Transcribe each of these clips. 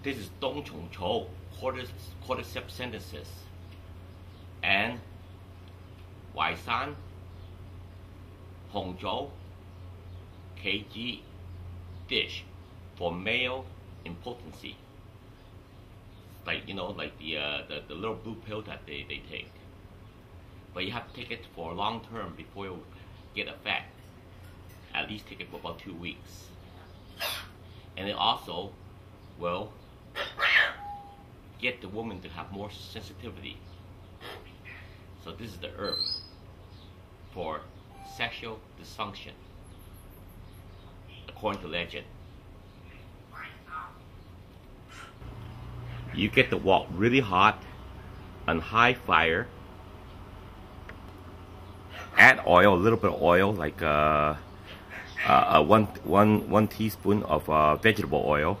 This is Dong Chong Chou, cordyceps, sinensis, and Waisan, Hongzhou, KG dish for male impotency. Like you know, like the, uh, the the little blue pill that they, they take. But you have to take it for long term before you get effect. At least take it for about two weeks. And it also will get the woman to have more sensitivity. So this is the herb for sexual dysfunction, according to legend. You get the wok really hot on high fire. Add oil, a little bit of oil, like uh, uh, uh, one, one, one teaspoon of uh, vegetable oil.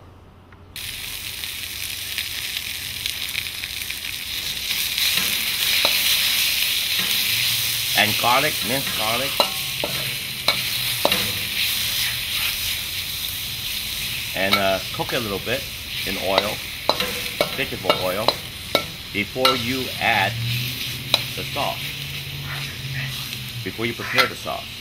And garlic, minced garlic. And uh, cook it a little bit in oil, vegetable oil, before you add the sauce, before you prepare the sauce.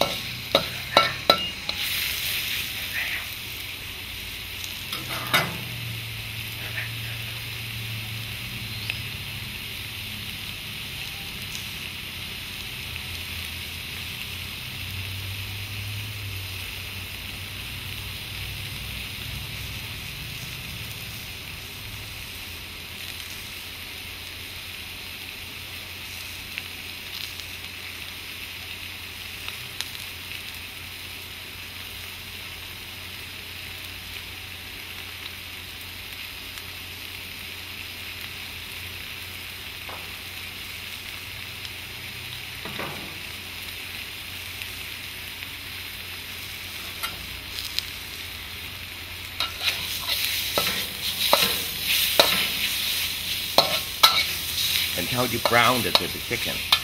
Until you brown with the chicken.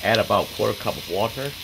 Add about quarter cup of water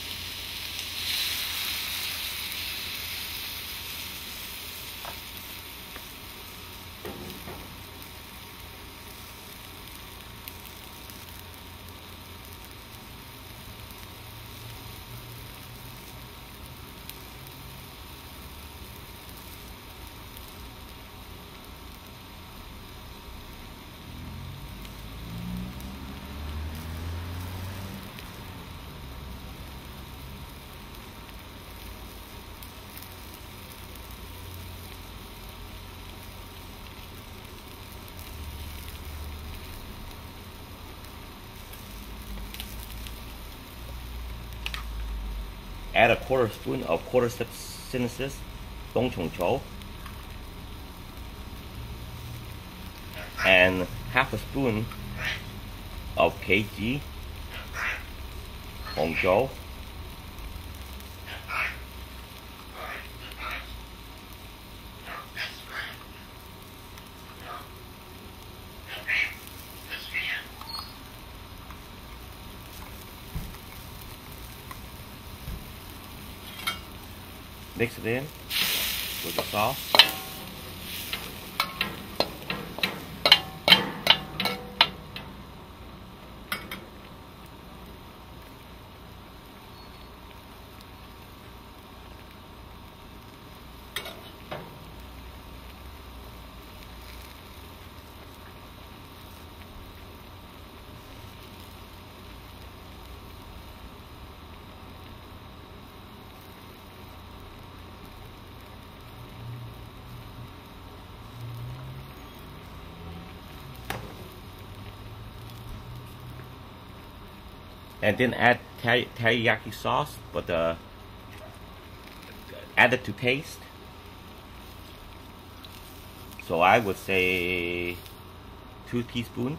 add a quarter spoon of cordyceps sinensis, Dong Chong Chou, and half a spoon of KG, Hongzhou, mix it in with the sauce. And then add ter- teriyaki sauce, but uh, add it to taste. So I would say two teaspoons